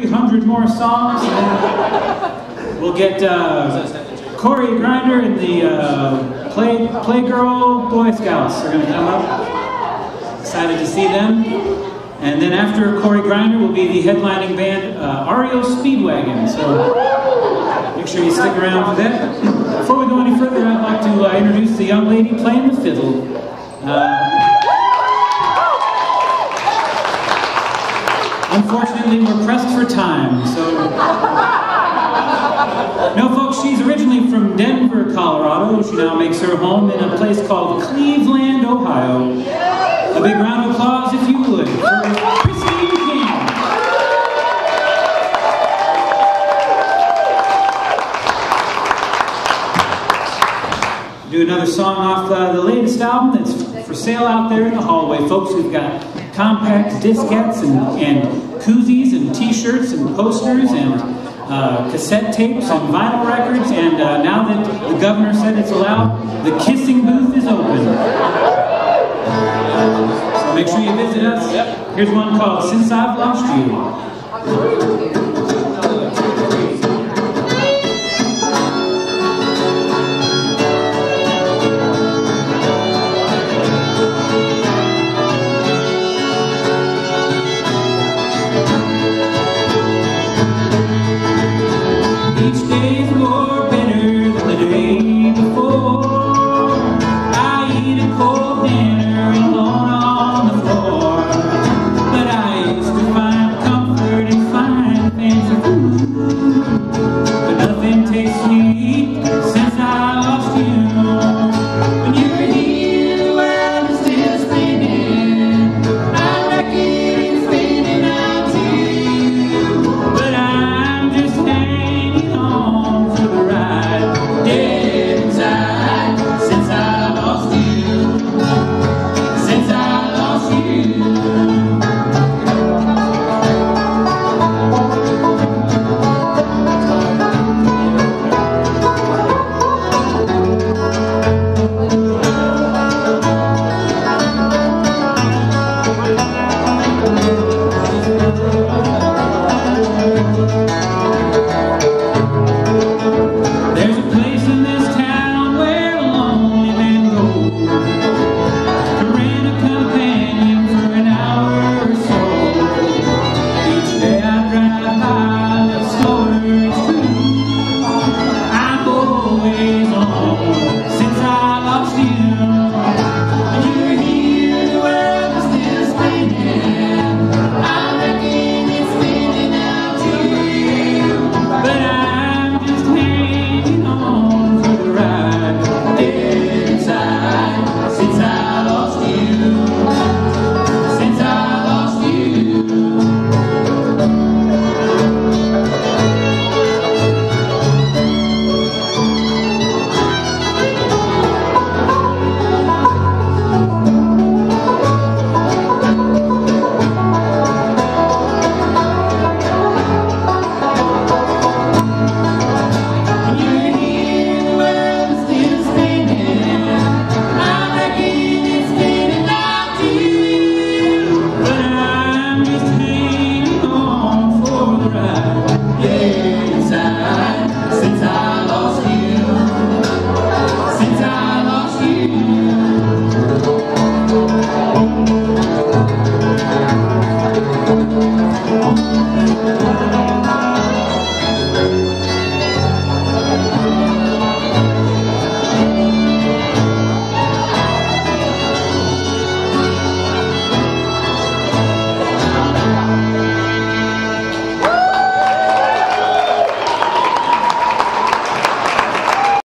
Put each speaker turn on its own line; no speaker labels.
300 more songs. we'll get uh, Cory Grinder and the uh, Play Playgirl Boy Scouts are going to come up. Excited to see them. And then after Cory Grinder will be the headlining band uh, REO Speedwagon. So make sure you stick around for that. Before we go any further, I'd like to uh, introduce the young lady playing the fiddle. Uh, Unfortunately, we're pressed for time, so... No, folks, she's originally from Denver, Colorado. She now makes her home in a place called Cleveland, Ohio. A big round of applause, if you would. Do another song off uh, the latest album that's for sale out there in the hallway. Folks, we've got compact diskettes and, and koozies and t-shirts and posters and uh, cassette tapes and vinyl records. And uh, now that the governor said it's allowed, the kissing booth is open. So make sure you visit us. Here's one called Since I've Lost You.